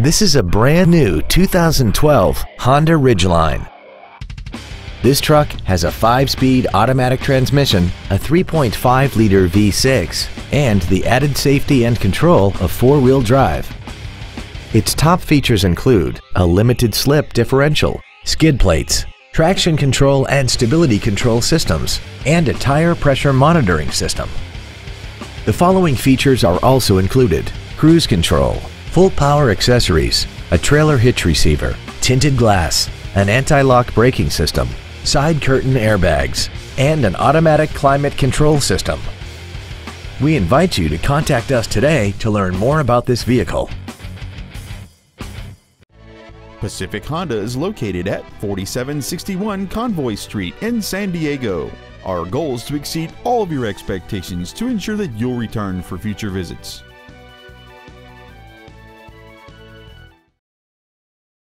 This is a brand new 2012 Honda Ridgeline. This truck has a 5-speed automatic transmission, a 3.5-liter V6, and the added safety and control of four-wheel drive. Its top features include a limited slip differential, skid plates, traction control and stability control systems, and a tire pressure monitoring system. The following features are also included cruise control, full power accessories, a trailer hitch receiver, tinted glass, an anti-lock braking system, side curtain airbags, and an automatic climate control system. We invite you to contact us today to learn more about this vehicle. Pacific Honda is located at 4761 Convoy Street in San Diego. Our goal is to exceed all of your expectations to ensure that you'll return for future visits.